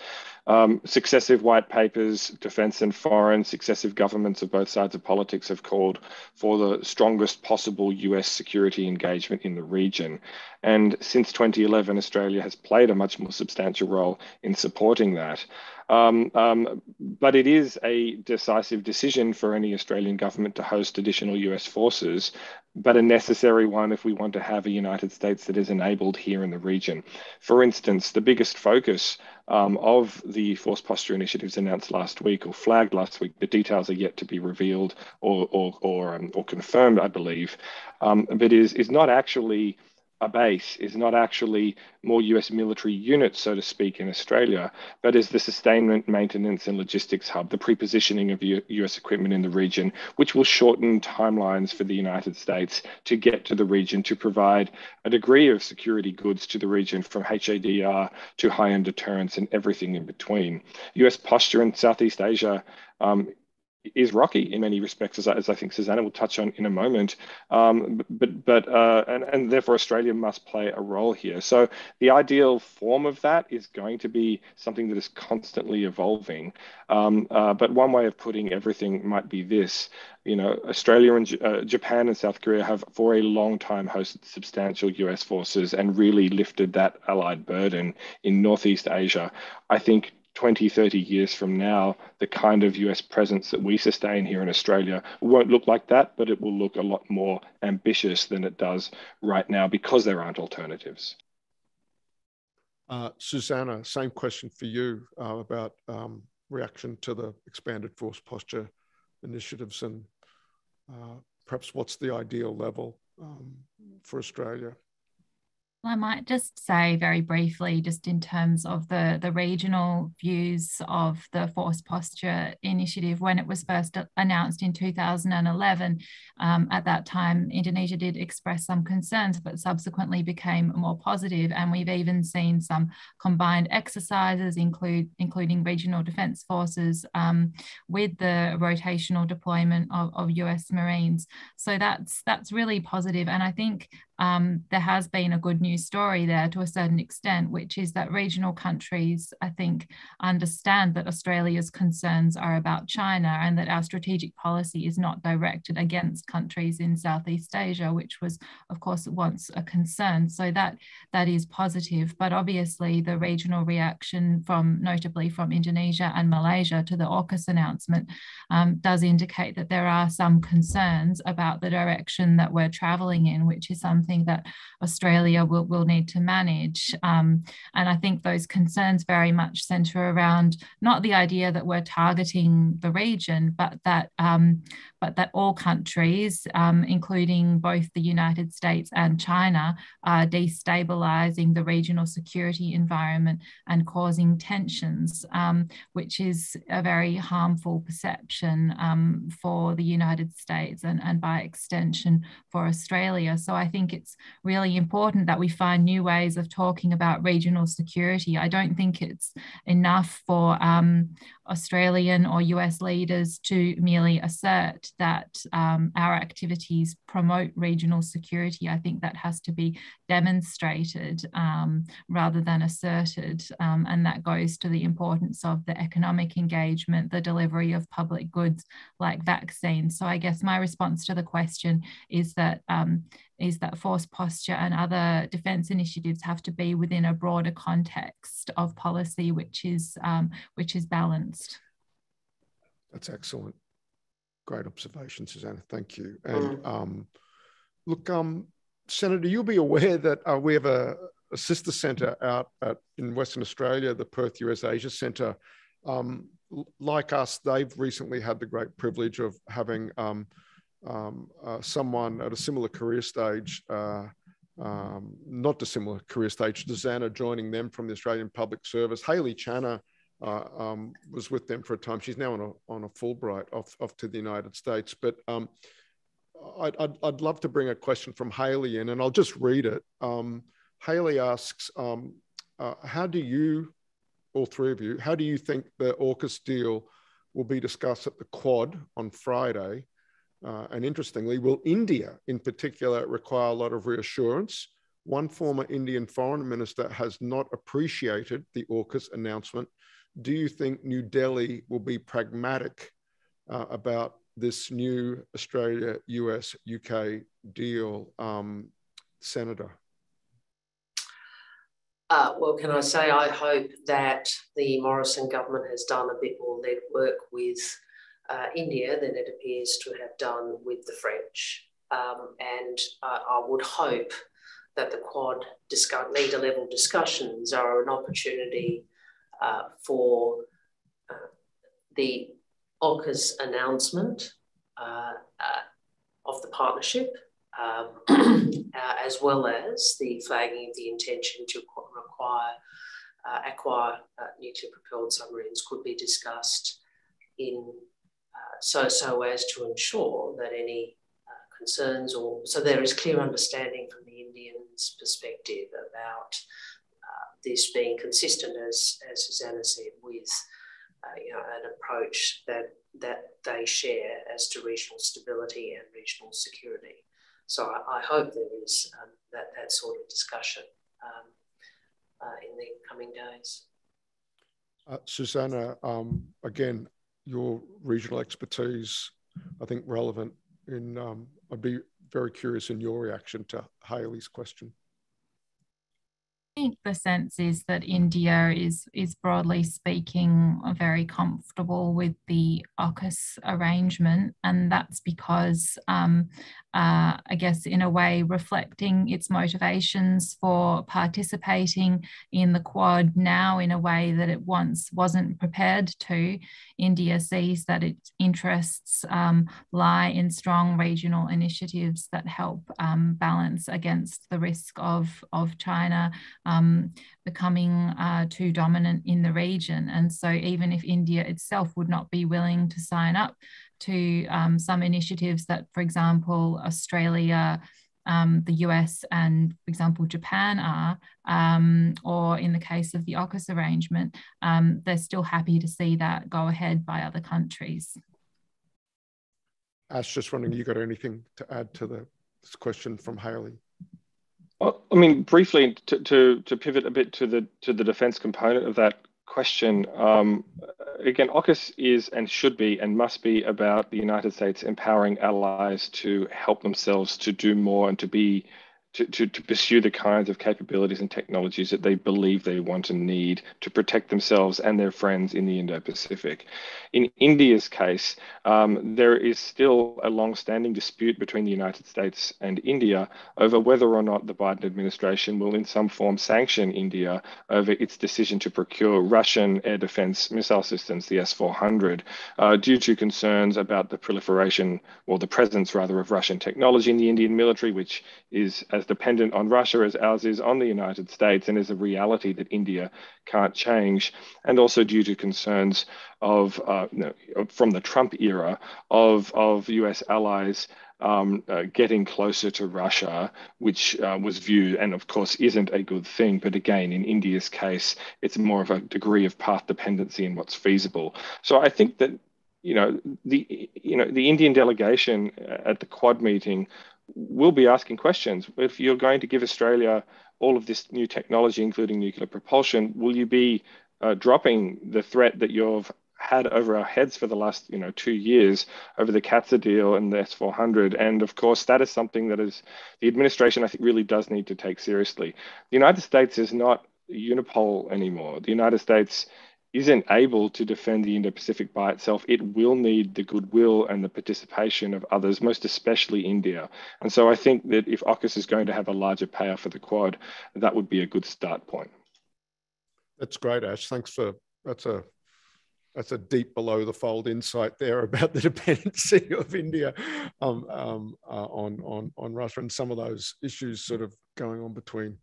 Um, successive white papers, defense and foreign, successive governments of both sides of politics have called for the strongest possible US security engagement in the region. And since 2011, Australia has played a much more substantial role in supporting that. Um, um, but it is a decisive decision for any Australian government to host additional US forces, but a necessary one if we want to have a United States that is enabled here in the region. For instance, the biggest focus um, of the force posture initiatives announced last week or flagged last week, the details are yet to be revealed or, or, or, um, or confirmed, I believe, um, but is, is not actually a base is not actually more US military units, so to speak, in Australia, but is the sustainment, maintenance, and logistics hub, the prepositioning of US equipment in the region, which will shorten timelines for the United States to get to the region to provide a degree of security goods to the region from HADR to high end deterrence and everything in between. US posture in Southeast Asia um, is rocky in many respects, as, as I think Susannah will touch on in a moment. Um, but but uh, and and therefore Australia must play a role here. So the ideal form of that is going to be something that is constantly evolving. Um, uh, but one way of putting everything might be this: you know, Australia and uh, Japan and South Korea have for a long time hosted substantial US forces and really lifted that allied burden in Northeast Asia. I think 20, 30 years from now, the kind of US presence that we sustain here in Australia won't look like that, but it will look a lot more ambitious than it does right now because there aren't alternatives. Uh, Susannah, same question for you uh, about um, reaction to the expanded force posture initiatives and uh, perhaps what's the ideal level um, for Australia? I might just say very briefly, just in terms of the, the regional views of the Force Posture Initiative, when it was first announced in 2011, um, at that time, Indonesia did express some concerns, but subsequently became more positive. And we've even seen some combined exercises, include, including regional defense forces um, with the rotational deployment of, of US Marines. So that's, that's really positive. And I think um, there has been a good news story there to a certain extent, which is that regional countries, I think, understand that Australia's concerns are about China and that our strategic policy is not directed against countries in Southeast Asia, which was, of course, once a concern. So that that is positive. But obviously, the regional reaction from, notably from Indonesia and Malaysia to the AUKUS announcement, um, does indicate that there are some concerns about the direction that we're travelling in, which is some something that Australia will, will need to manage. Um, and I think those concerns very much centre around not the idea that we're targeting the region, but that um, but that all countries, um, including both the United States and China, are destabilizing the regional security environment and causing tensions, um, which is a very harmful perception um, for the United States and, and by extension for Australia. So I think it's really important that we find new ways of talking about regional security. I don't think it's enough for um, Australian or US leaders to merely assert that um, our activities promote regional security. I think that has to be demonstrated um, rather than asserted. Um, and that goes to the importance of the economic engagement, the delivery of public goods like vaccines. So I guess my response to the question is that um, is that force posture and other defence initiatives have to be within a broader context of policy, which is um, which is balanced. That's excellent. Great observation, Susannah. Thank you. And mm. um, look, um, Senator, you'll be aware that uh, we have a, a sister centre out at, in Western Australia, the Perth US Asia Centre. Um, like us, they've recently had the great privilege of having um, uh, someone at a similar career stage, uh, um, not dissimilar career stage, Susannah joining them from the Australian Public Service. Hayley Channer uh, um, was with them for a time. She's now on a, on a Fulbright off, off to the United States. But um, I'd, I'd, I'd, love to bring a question from Haley in, and I'll just read it. Um, Hayley asks, um, uh, how do you, all three of you, how do you think the AUKUS deal will be discussed at the Quad on Friday? Uh, and interestingly, will India in particular require a lot of reassurance? One former Indian foreign minister has not appreciated the AUKUS announcement. Do you think New Delhi will be pragmatic uh, about this new Australia, US, UK deal, um, Senator? Uh, well, can I say I hope that the Morrison government has done a bit more lead work with uh, India than it appears to have done with the French. Um, and uh, I would hope that the Quad discuss, leader level discussions are an opportunity uh, for uh, the AUKUS announcement uh, uh, of the partnership, um, <clears throat> as well as the flagging of the intention to require acquire nuclear propelled submarines could be discussed in so, so as to ensure that any uh, concerns or so there is clear understanding from the Indians' perspective about uh, this being consistent, as, as Susannah said, with uh, you know, an approach that, that they share as to regional stability and regional security. So I, I hope there is um, that, that sort of discussion um, uh, in the coming days. Uh, Susannah, um, again, your regional expertise, I think, relevant. In um, I'd be very curious in your reaction to Hayley's question think the sense is that India is is broadly speaking very comfortable with the AUKUS arrangement, and that's because, um, uh, I guess, in a way, reflecting its motivations for participating in the Quad now in a way that it once wasn't prepared to. India sees that its interests um, lie in strong regional initiatives that help um, balance against the risk of of China um, becoming uh, too dominant in the region. And so, even if India itself would not be willing to sign up to um, some initiatives that, for example, Australia, um, the US, and, for example, Japan are, um, or in the case of the AUKUS arrangement, um, they're still happy to see that go ahead by other countries. Ash, just wondering, you got anything to add to the this question from Hayley? I mean, briefly to, to, to pivot a bit to the to the defence component of that question. Um, again, AUKUS is and should be and must be about the United States empowering allies to help themselves to do more and to be to, to, to, pursue the kinds of capabilities and technologies that they believe they want and need to protect themselves and their friends in the Indo Pacific. In India's case, um, there is still a long standing dispute between the United States and India over whether or not the Biden administration will, in some form, sanction India over its decision to procure Russian air defense missile systems, the S 400, uh, due to concerns about the proliferation or the presence, rather, of Russian technology in the Indian military, which is, as dependent on Russia as ours is on the United States and is a reality that India can't change, and also due to concerns of uh, you know, from the Trump era of of U.S. allies. Um, uh, getting closer to Russia, which uh, was viewed, and of course isn't a good thing. But again, in India's case, it's more of a degree of path dependency in what's feasible. So I think that you know the you know the Indian delegation at the Quad meeting will be asking questions. If you're going to give Australia all of this new technology, including nuclear propulsion, will you be uh, dropping the threat that you've had over our heads for the last you know two years over the CAATSA deal and the S400 and of course that is something that is the administration I think really does need to take seriously. The United States is not unipole anymore. The United States isn't able to defend the Indo Pacific by itself, it will need the goodwill and the participation of others, most especially India. And so I think that if AUKUS is going to have a larger payoff for the Quad, that would be a good start point. That's great, Ash. Thanks for that's a that's a deep below the fold insight there <laughs> about the dependency of India um, um, uh, on on on Russia and some of those issues sort of going on between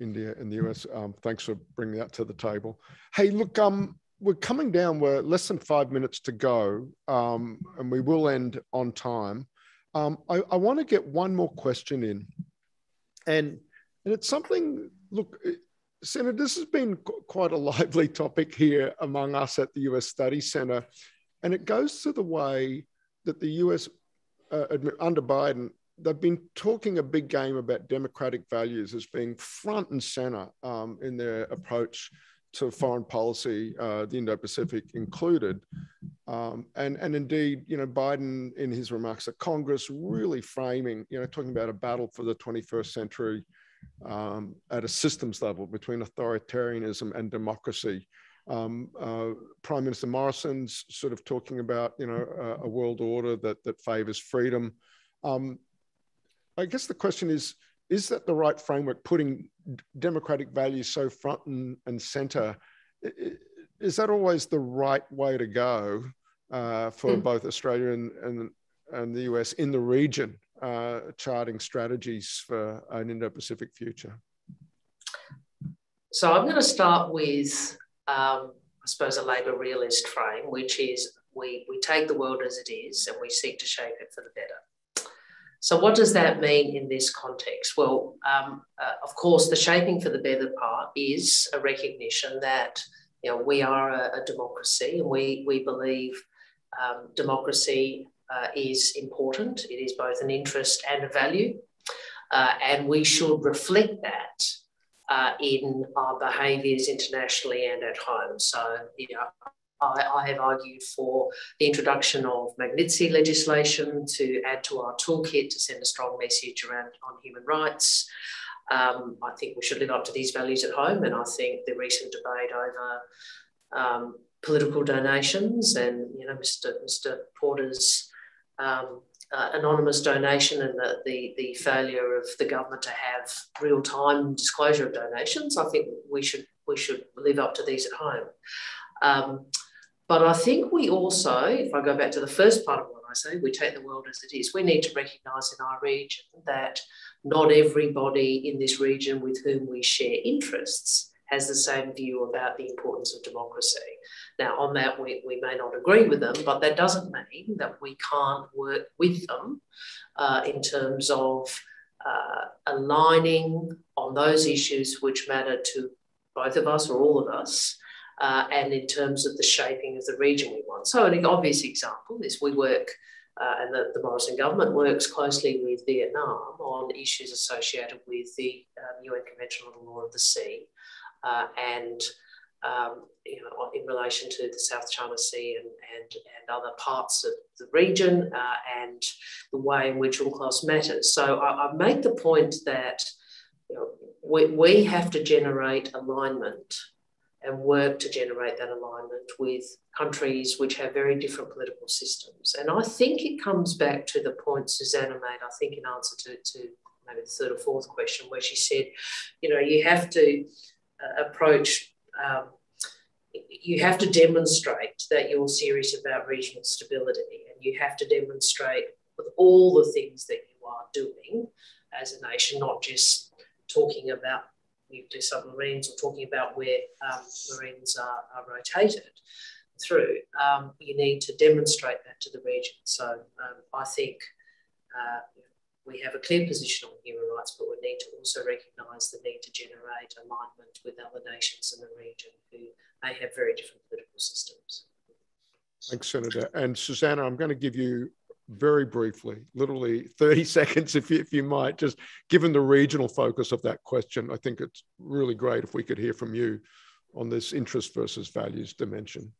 India and the US. Um, thanks for bringing that to the table. Hey, look, um, we're coming down. We're less than five minutes to go, um, and we will end on time. Um, I, I want to get one more question in, and and it's something. Look, Senator, this has been quite a <laughs> lively topic here among us at the US Study Center, and it goes to the way that the US uh, under Biden they've been talking a big game about democratic values as being front and center um, in their approach to foreign policy, uh, the Indo-Pacific included. Um, and, and indeed, you know, Biden in his remarks at Congress really framing, you know, talking about a battle for the 21st century um, at a systems level between authoritarianism and democracy. Um, uh, Prime Minister Morrison's sort of talking about, you know, a, a world order that, that favors freedom. Um, I guess the question is is that the right framework, putting democratic values so front and, and center? Is that always the right way to go uh, for mm. both Australia and, and, and, the US in the region, uh, charting strategies for an Indo Pacific future? So I'm going to start with, um, I suppose, a Labor realist frame, which is we, we take the world as it is and we seek to shape it for the better. So, what does that mean in this context? Well, um, uh, of course, the shaping for the better part is a recognition that you know we are a, a democracy, and we we believe um, democracy uh, is important. It is both an interest and a value, uh, and we should reflect that uh, in our behaviours internationally and at home. So, you know, I, I, have argued for the introduction of Magnitsky legislation to add to our toolkit to send a strong message around on human rights. Um, I think we should live up to these values at home, and I think the recent debate over um, political donations and you know Mr. Mr. Porter's um, uh, anonymous donation and the, the, the failure of the government to have real time disclosure of donations, I think we should we should live up to these at home. Um, but I think we also, if I go back to the first part of what I say, we take the world as it is. We need to recognise in our region that not everybody in this region with whom we share interests has the same view about the importance of democracy. Now, on that, we, we may not agree with them, but that doesn't mean that we can't work with them uh, in terms of uh, aligning on those issues which matter to both of us or all of us uh, and in terms of the shaping of the region we want. So, an obvious example is we work, uh, and the, the, Morrison government works closely with Vietnam on issues associated with the um, UN Convention on the Law of the Sea uh, and um, you know, in relation to the South China Sea and, and, and other parts of the region uh, and the way in which UNCLOS matters. So I, I make the point that you know, we, we have to generate alignment and work to generate that alignment with countries which have very different political systems. And I think it comes back to the point Susannah made, I think, in answer to, to maybe the third or fourth question, where she said, you know, you have to uh, approach um, you have to demonstrate that you're serious about regional stability and you have to demonstrate with all the things that you are doing as a nation, not just talking about nuclear submarines or talking about where um, marines are, are, rotated through. Um, you need to demonstrate that to the region. So um, I think uh, we have a clear position on human rights, but we need to also recognise the need to generate alignment with other nations in the region who may have very different political systems. Thanks, Senator. And Susannah, I'm going to give you very briefly, literally 30 <laughs> seconds, if you, if you might, just given the regional focus of that question, I think it's really great if we could hear from you on this interest versus values dimension.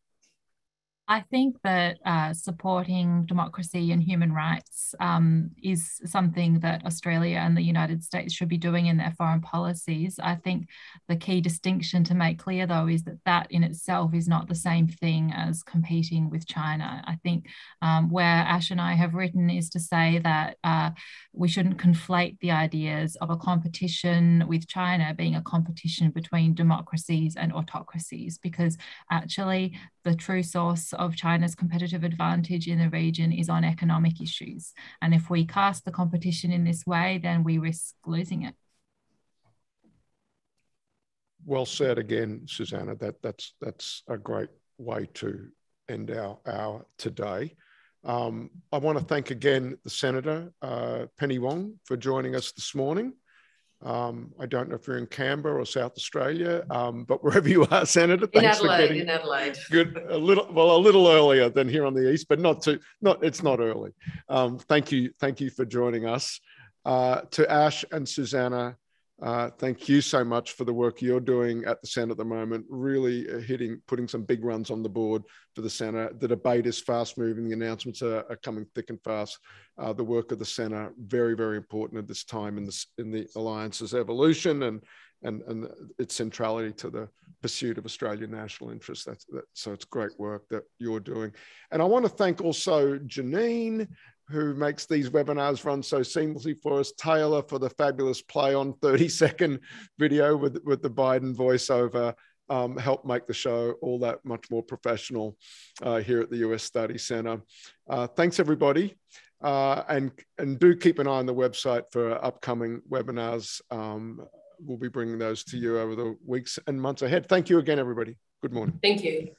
I think that uh, supporting democracy and human rights um, is something that Australia and the United States should be doing in their foreign policies. I think the key distinction to make clear, though, is that that in itself is not the same thing as competing with China. I think um, where Ash and I have written is to say that uh, we shouldn't conflate the ideas of a competition with China being a competition between democracies and autocracies, because actually the true source of China's competitive advantage in the region is on economic issues. And if we cast the competition in this way, then we risk losing it. Well said again, Susannah. That, that's, that's a great way to end our hour today. Um, I want to thank again the Senator, uh, Penny Wong, for joining us this morning. Um, I don't know if you're in Canberra or South Australia, um, but wherever you are, <laughs> Senator, in Adelaide, getting, in Adelaide. Good, a little, well, a little earlier than here on the east, but not too, not it's not early. Um, thank you, thank you for joining us. Uh, to Ash and Susannah, uh, thank you so much for the work you're doing at the Centre at the moment, really uh, hitting, putting some big runs on the board for the Centre. The debate is fast moving, the announcements are, are coming thick and fast. Uh, the work of the Centre, very, very important at this time in, this, in the Alliance's evolution and, and, and its centrality to the pursuit of Australian national interest. That's, that, so it's great work that you're doing. And I want to thank also Janine, who makes these webinars run so seamlessly for us, Taylor for the fabulous play on 30 second video with, with the Biden voiceover, um, help make the show all that much more professional uh, here at the US Study Center. Uh, thanks everybody. Uh, and, and do keep an eye on the website for upcoming webinars. Um, we'll be bringing those to you over the weeks and months ahead. Thank you again, everybody. Good morning. Thank you.